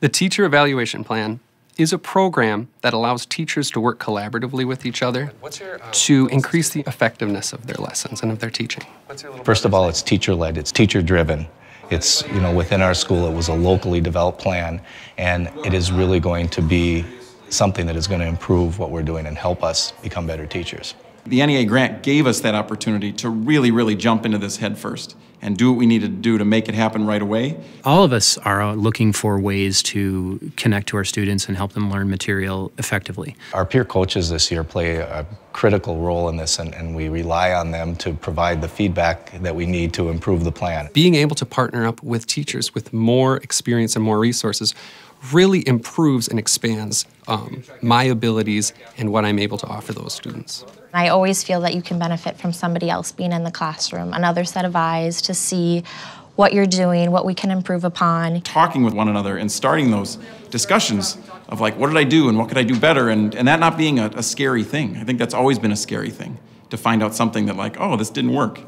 The Teacher Evaluation Plan is a program that allows teachers to work collaboratively with each other to increase the effectiveness of their lessons and of their teaching. First of all, it's teacher-led, it's teacher-driven. It's, you know, within our school, it was a locally developed plan, and it is really going to be something that is going to improve what we're doing and help us become better teachers. The NEA grant gave us that opportunity to really, really jump into this head first and do what we needed to do to make it happen right away. All of us are uh, looking for ways to connect to our students and help them learn material effectively. Our peer coaches this year play a critical role in this, and, and we rely on them to provide the feedback that we need to improve the plan. Being able to partner up with teachers with more experience and more resources really improves and expands um, my abilities and what I'm able to offer those students. I always feel that you can benefit from somebody else being in the classroom, another set of eyes to see what you're doing, what we can improve upon. Talking with one another and starting those discussions of like, what did I do and what could I do better? And, and that not being a, a scary thing. I think that's always been a scary thing to find out something that like, oh, this didn't work.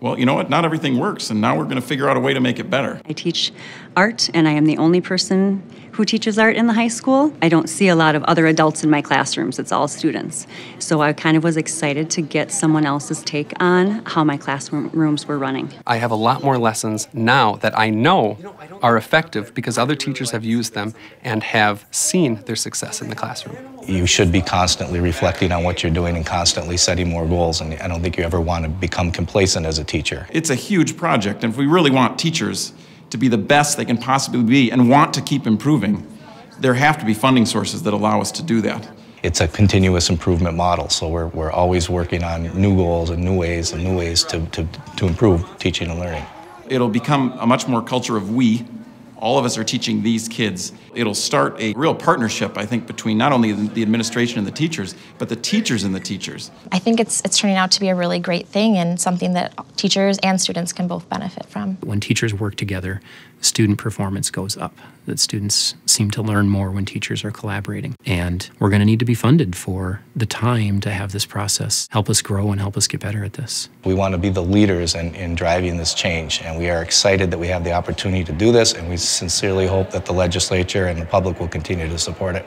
Well, you know what? Not everything works, and now we're going to figure out a way to make it better. I teach art, and I am the only person who teaches art in the high school. I don't see a lot of other adults in my classrooms, it's all students. So I kind of was excited to get someone else's take on how my classrooms were running. I have a lot more lessons now that I know are effective because other teachers have used them and have seen their success in the classroom. You should be constantly reflecting on what you're doing and constantly setting more goals, and I don't think you ever want to become complacent as a teacher. It's a huge project, and if we really want teachers to be the best they can possibly be and want to keep improving, there have to be funding sources that allow us to do that. It's a continuous improvement model, so we're, we're always working on new goals and new ways and new ways to, to, to improve teaching and learning. It'll become a much more culture of we all of us are teaching these kids. It'll start a real partnership, I think, between not only the administration and the teachers, but the teachers and the teachers. I think it's, it's turning out to be a really great thing and something that teachers and students can both benefit from. When teachers work together, student performance goes up. That students seem to learn more when teachers are collaborating. And we're going to need to be funded for the time to have this process help us grow and help us get better at this. We want to be the leaders in, in driving this change, and we are excited that we have the opportunity to do this, and we sincerely hope that the legislature and the public will continue to support it.